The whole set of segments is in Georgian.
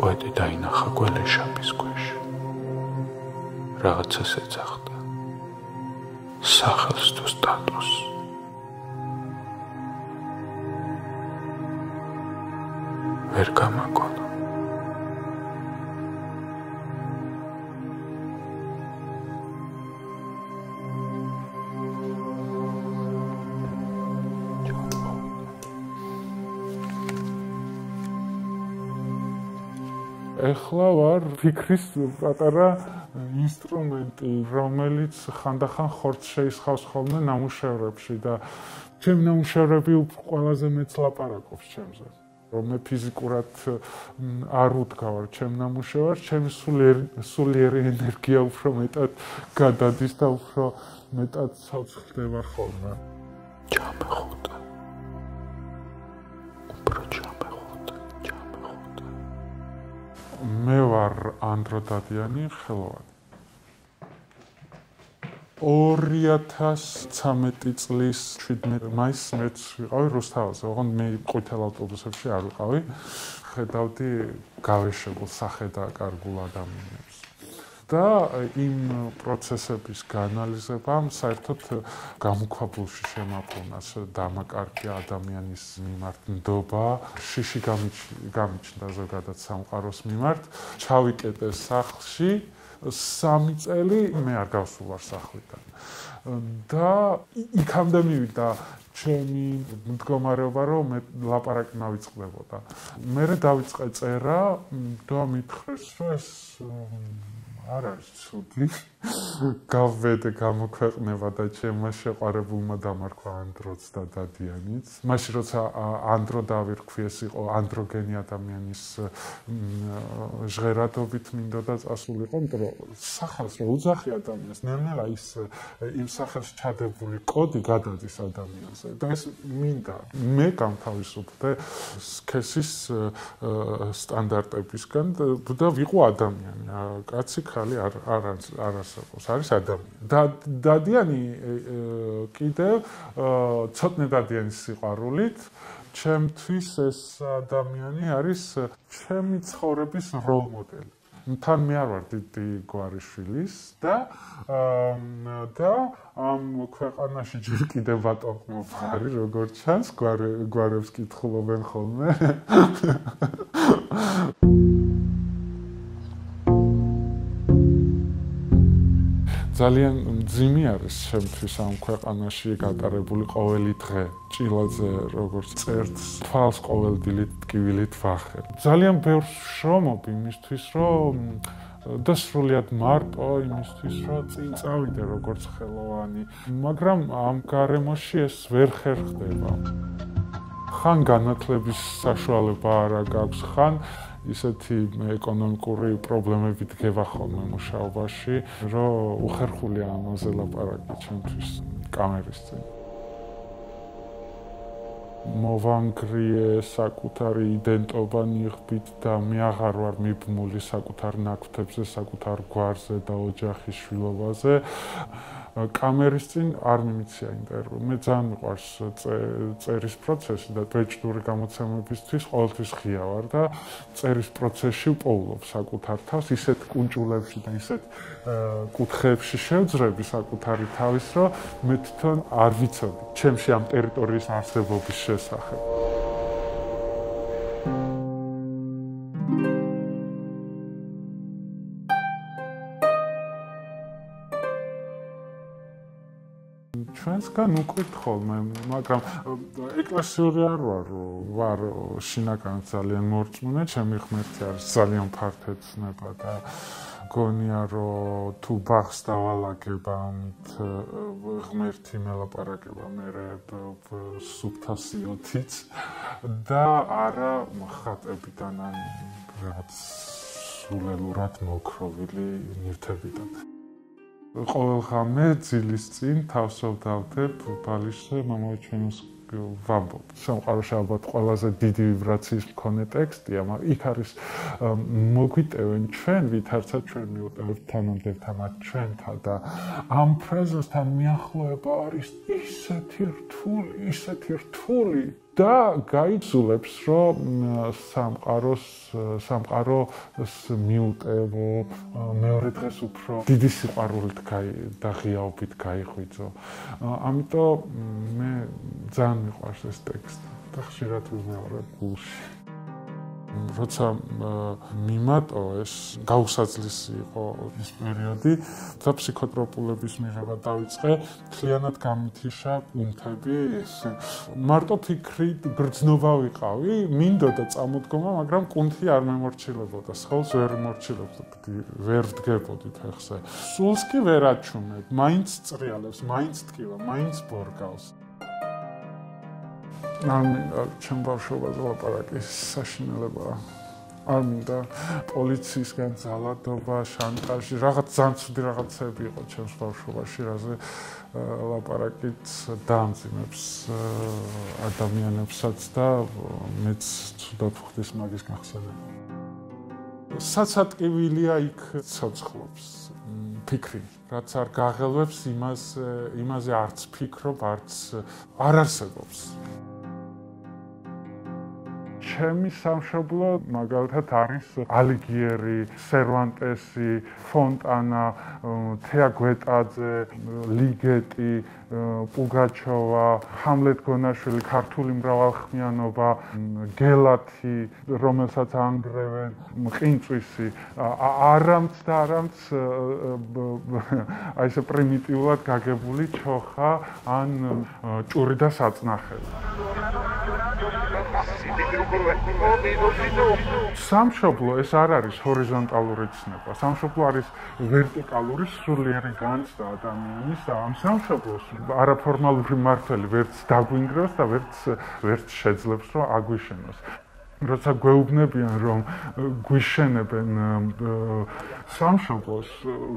პოეტი დაინახა გველეშაპის ქვეშ. რაღაცას ეძახდა. სახელს თუ სტატუსს. ვერ გამაგონა. ეხლა ვარ ფიქრის პატარა ინსტრუმენტი, რომელიც ხანდახან ხორცს შეისხავს ხოლმე ნამუშევრებში და ჩემ ნამუშევრები ყველაზე მეც ლაპარაკობს ჩემზე. რომ მე ფიზიკურად არ უდგავარ ჩემ ნამუშევარს, ჩემი სულიერი ენერგია უფრო მეტად გადადის და უფრო მეტად ცოცხლდება ხოლმე. ჩამეხუტა. მე ვარ ანდრო დადიანი ხელოვანი 2013 წლის 17 მაისს მეც ვიყავი რუსთავაზე, ოღონდ მე ყვითელ ავტობუსებში არ ვიყავი. ხედავდი გავეშებულ სახედა კარგულ ადამიანებს. და იმ პროცესების განალიზებამ საერთოდ გამოქვაბულში შემაყუნას დამაკარგი ადამიანის მიმართ ნდობა, შიში გამიჩნდა ზოგადად სამყაროს მიმართ. ჩავიკეტე სახლში სამი წელი მე არ გავსულარ სახლიდან. და იქამდე მივიდა ჩემი მდგომარეობა, რომ მე ლაპარაკი მავიწყდებოდა. მე დავიწყე წერა და მithres, რომ ეს არ არის ცუდი. გავვედე გამოქვეყნება და ჩემმა შეყარებულმა დამარქვა ანდროც და დადიანიც. მაშინ როცა ანდრო დავირქვი ეს იყო ანდროგენი ადამიანის ჟღერადობით მინდოდა წასულიყო, იმიტომ რომ სახალს რო უძახი ადამიანს, ნელ-ნელა ის იმ სახელს ჩადებული კოდი გადადის ადამიანზე და ეს მინდა მე გამთავისუფლდე სქესის სტანდარტებისგან და ვიყო ადამიანი. კაცი ხალი არ არ არ არსებობს არის ადამიანი და დადიანი კიდევ ცოტნე დადიანის სიყვარულით ჩემთვის ეს ადამიანი არის ჩემი ცხოვრების როლ მოდელი თან მე არ ვარ დიდი გვარიშვილის და და ამ ქვეყანაში ჯერ კიდევ ბატონყმო ვარი როგორც ჩანს გვარებს კითხულობენ ხოლმე ძალიან ძიმი არის შემთთვის ამ ქვეყანაში გატარებული ყოველი დღე. ჭილაძე როგორც წერტს თვალს ყოველდილით ტკივილით ვახერ. ძალიან ბევრს შრომობ იმისთვის რომ და სრულიად მარტო იმისთვის რომ წინ წავიდე როგორც ხელოვანი. მაგრამ ამ გარემოში ეს ვერ ხერხდება. ხან განათლების საშუალება არა გაქვს ხან ისეთი ეკონომიკური პრობლემები დგება ხოლმე მუშაობაში, რომ უხერხულია ამაზე ლაპარაკი ჩემთვის კამერის წინ. მოვანგრიე საკუთარი იდენტობა ნიღბით და მე აღარ ვარ მიბმული საკუთარ ნაკვთებზე, საკუთარ გვარზე და ოჯახის შვილობაზე. კამერის წინ არ მიმიცია ინტერვიუ. მე ძალიან მიყვარს წერის პროცესი და ბეჭდური გამოცემებისთვის ყოველთვის ღია ვარ და წერის პროცესში ვპოულობ საკუთარ თავს ისეთ კუნჭულებში და ისეთ კუთხეებში შევძრები საკუთარი თავის, რომ მე თვითონ არ ვიცოდი ჩემში ამ ტერიტორიის არსებობის შესახებ. ჩვენსგან უკვით ხოლმე, მაგრამ ეკლესიური არ ვარ, ვარ შინაგან ძალიან მორწმუნე, ჩემი ღმერთი არის ძალიან ფართეცნება და გონია რომ თუ ბახს დავალაგება ამით ღმერთი მელაპარაკება მე სუბთასიოთიც და არა ხატებიდან ან რაც სულელურად მოკროვილი ნივთებიდან. ყოველ ღამე ძილის წინ თავს დავდებ ბალიშზე მამაჩვენოს ვამბობ. სამყაროში ალბათ ყველაზე დიდი ვიბრაციის მქონე ტექსტია, მაგრამ იქ არის მოგვიტევენ ჩვენ, ვითარცა ჩვენ მიუტევთ თანამდებთა მათ ჩვენთან და ამ ფრაზასთან მიახლოება არის ისეთი რთული, ისეთი რთული და გაიცულებს, რომ სამყაროს სამყაროს მიუტევო მეორე დღეს უფრო დიდი სიყვარულით და ღიაობით გაიხვიძო. ამიტომ მე ძალიან მიყვარს ეს ტექსტი და ხშირად ვიმეორებ გულში. როცა მიმატო ეს გაუსაძლისი იყო ეს პერიოდი და ფსიქოტროპულების მიღება დაიწყე, თლიანად გამithიშა პუნქტები, ეს მარტო ფიქრით გრძნობა ვიყავი, მინდოდა წამოდგომა, მაგრამ კუნთი არ მემორჩილებოდა, ხოლს ვერ მორჩილებდი, ვერ დგებოდი ფეხზე. სულს კი ვერ აჩვენებ, მაინც წრიალებს, მაინც ტკივა, მაინც ბორგავს. არ მინდა ჩემ ბავშვობაზე ლაპარაკი საშინელებაა არ მინდა პოლიციისგან ძალადობა, შანტაჟი, რაღაც ძალიან ცუდი რაღაცები იყო ჩემს ბავშვობაში, რაზე ლაპარაკით დაამძიმებს ადამიანებსაც და მეც ცუდად ვხდის მაგის გახსენება. საცატკივილია იქ ცოცხლობს ფიქრი, რაც არ გაღელვებს იმას იმაზე არც ფიქრობ, არც არ არსებობს. ჩემი სამშობლო მაგალითად არის ალიგიერი, სერვანტესი, ფონტანა, თეაგვეტაძე, ლიგეტი, პუგაჩოვა, ჰამლეთ გონაშვილი, ქართული მრავალხმიანობა, გელათი, რომელსაც ანგრევენ, მყინწვისი, არამც და არამც აი ესე პრიმიტიულად გაგებული ჩოხა ან ჭური და საწნახელი. სამშობლო ეს არ არის ჰორიზონტალური ცნება. სამშობლო არის ვერტიკალური სულიერი განცდა ადამიანის და ამ სამშობლოს არაფორმალური მართველი ვერც დაგვინგროს და ვერც ვერც შეძლებს რომ აგვიშენოს. როცა გვეუბნებიან რომ გვიშენებენ სამშობლოს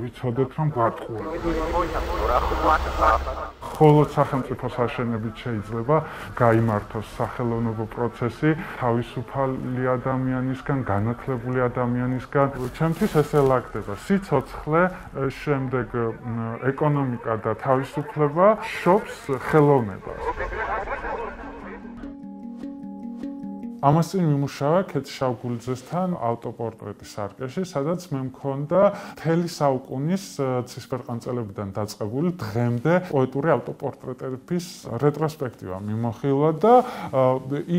ვიცოდეთ რომ გვატყუა ხოლო სახელმწიფო საშენებით შეიძლება გაიმართოს სახელოვნებო პროცესი თავისუფალი ადამიანისგან განათლებული ადამიანისგან. ჩემთვის ესე ლაგდება სიცოცხლე შემდეგ ეკონომიკა და თავისუფლება შობს ხელოვნებას ამას წინ მიმუშავა კეთ შავგულძესთან ავტოპორტრეტის სარკეში, სადაც მე მქონდა თელი საუკუნის ცისფერყანწელებიდან დაწყებული დღემდე პოეტური ავტოპორტრეტების რეტროსპექტივა მიმოხილვა და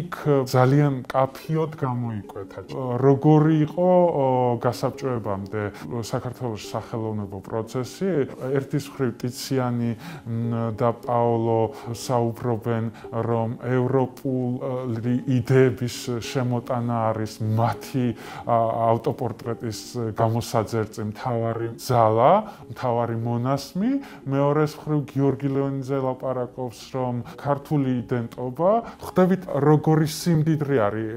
იქ ძალიან კაფიოდ გამოიკვეთა. როგორი იყო გასაბჭოებამდე საქართველოს სახელოვნებო პროცესი? ერთის მხრივ ტიციანი და პაოლო საუბრობენ, რომ ევროპული იდეების ის შემოტანა არის მათი ავტოპორტრეტის გამოსაძერწი მთავარი ძალა, მთავარი მონასმი. მეორეს მხრივ გიორგი ლეონიძე ლაპარაკობს, რომ ქართული იდენტობა ხდებით როგორი სიმდიდრე არის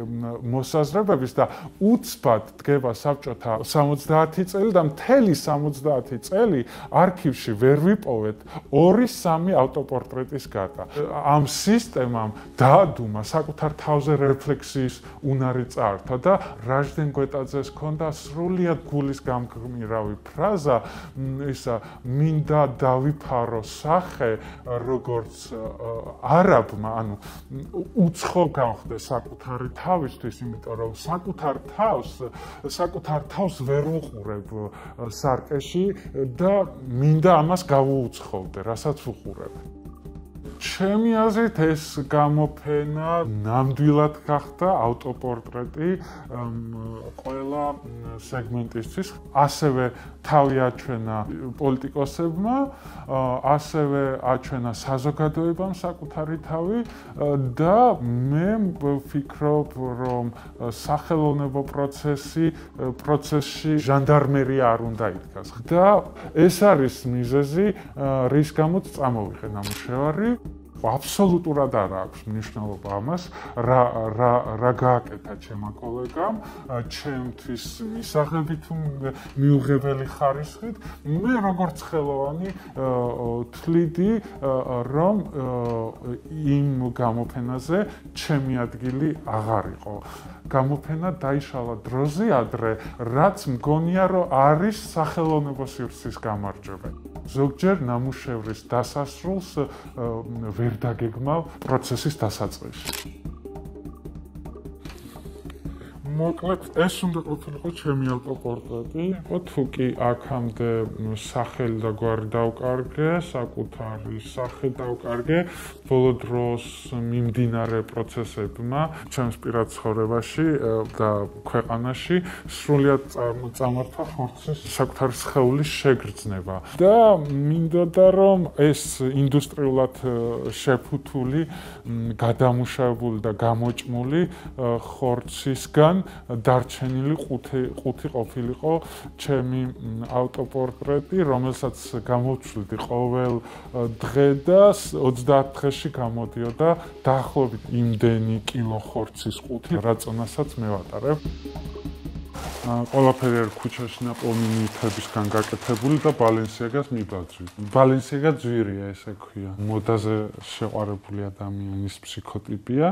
მოსაზრებების და უცბად დგება საბჭოთა 70 წელი და მთელი 70 წელი არქივში ვერ ვიპოვეთ 2-3 ავტოპორტრეტის გარდა. ამ სისტემამ დაადუმა საკუთარ თავზე რეფლექს რეფლექსიის უნარი წართა და რაჟდენ გვეტაძეს ქონდა სრულიად გულის გამგმირავი ფრაზა ისა მინდა დავიფარო სახე როგორც არაბმა ანუ უცხო გავხდე საკუთარი თავისთვის იმიტომ რომ საკუთარ თავს საკუთარ თავს ვერ უყურებ სარკეში და მინდა ამას გავუუცხოვდე რასაც უყურებ ჩემი აზრით ეს გამოფენა ნამდვილად გახდა ავტოპორტრეტი ყველა სეგმენტისთვის. ასევე თავი აჩვენა პოლიტიკოსებმა, ასევე აჩვენა საზოგადოებამ საკუთარი თავი და მე ვფიქრობ, რომ სახელოვნებო პროცესი პროცესში ჟანდარმერია არ უნდა იდგას. და ეს არის მიზეზი, რის გამოც წამოვიღე ნამუშევარი. აბსოლუტურად არ აქვს მნიშვნელობა ამას. რა რა რა გააკეთა ჩემო კოლეგამ ჩემთვის მისაღები თუ მიუღებელი ხარისხით მე როგორც ხელოვანი თლიდი რომ იმ გამოფენაზე ჩემი ადგილი აღარ იყო. გამოფენა დაიშალა დროზე ადრე რაც მგონია რომ არის სახელოვნებო სივრცის გამარჯვება. ზოგჯერ ნამუშევრის დასასრულს ვერ დაგეგმავ პროცესის დასაწყისში. მოკლედ ეს უნდა ყოფილიყო ჩემი ავტოპორტრეტი. იყო თუ კი აქამდე სახელი და გვარი დავკარგე, საკუთარი სახე დავკარგე, ბოლო დროს მიმდინარე პროცესებმა ჩემს პირად ცხოვრებაში და ქვეყანაში სრულად წამართვა ხორცის საკუთარი სხეულის შეგრძნება. და მინდოდა რომ ეს ინდუსტრიულად შეფუთული, გადამუშავებული და გამოჭმული ხორცისგან დარჩენილი ყუთი ყუთი ყოფილიყო ჩემი ავტოპორტრეტი, რომელსაც გამოვცვლდი ყოველ დღე და 30 დღეში გამოდიოდა დაახლოებით იმდენი კილო ხორცის ყუთი, რაწონასაც მე ვატარებ. ყველაფერი არ ქუჩაში ნაპოვნი ნივთებისგან გაკეთებული და ბალენსიაგას მიბაძვი. ბალენსიაგა ძვირია, ესე ქვია. მოდაზე შეყარებული ადამიანის ფსიქოტიპია,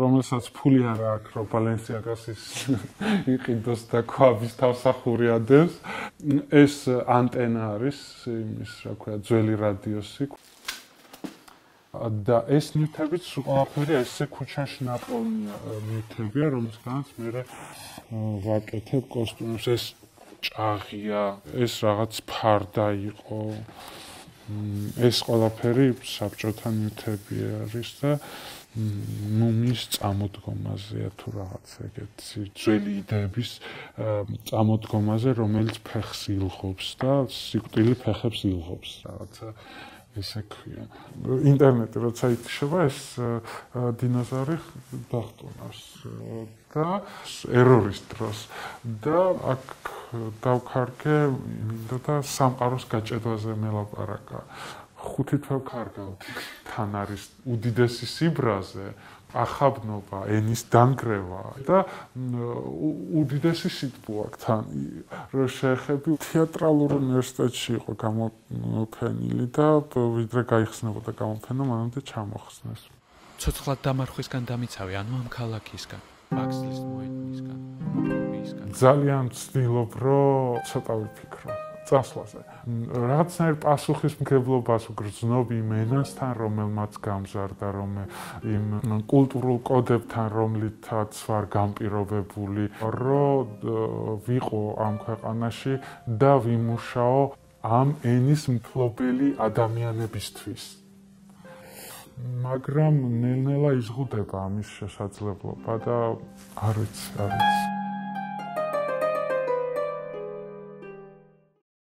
რომელსაც ფული არ აქვს, რომ ბალენსიაგას ის იყიდოს და ქვაბის თავსახური ადევს. ეს ანტენა არის იმის, რა ქვია, ძველი რადიოსი. და ეს ნივთებიც ყველაფერი ესე ქუჩაში ნაპოვნია ნივთებია, რომელსაც მე ვაკეთებ კოსტუმს ეს ჭაღია, ეს რაღაც ფარდა იყო. ეს ყველაფერი საბჭოთა ნივთები არის და ну მის წამოდგომაზეა თუ რაღაც ეგეთი ძველი იდეების წამოდგომაზე რომელიც ფეხს ილღობს და სიკვდილი ფეხებს ილღობს რაღაცა ესე ქვია. ინტერნეტი როცა ითიშება ეს დინოზავრი დახტუნავს და ერორის დროს და აქ დავქარგე მინდა და სამყაროს გაჭედვაზე მელაპარაკა. ხუთი თვე ვქარგავთ. თან არის უდიდესი სიბრაზე, ახაბნობა, ენის დანგრევა და უდიდესი სიტყვა აქვს თან. რო შეეხები თეატრალურ უნივერსიტეტში იყო გამოფენილი და ვიდრე გაიხსნებოდა გამოფენა, მანამდე ჩამოხსნეს. ცოცხლად დამარხვისგან დამიცავი, ანუ ამ ქალაქისგან, მაქსლის მოედნისგან, მობილისგან. ძალიან ვცდილობ, რომ ცოტა ვიფიქრო. წასვლაზე. რაღაცნაირ პასუხისმგებლობას უგრძნობ იმ ენასთან, რომელმაც გამზარდა, რომ იმ კულტურულ კოდებთან, რომლითაც ვარ გამპირობებული, რომ ვიყო ამ ქვეყანაში და ვიმუშაო ამ ენის მფლობელი ადამიანებისთვის. მაგრამ ნელ-ნელა იზღუდება ამის შესაძლებლობა და არ ვიცი, არ ვიცი.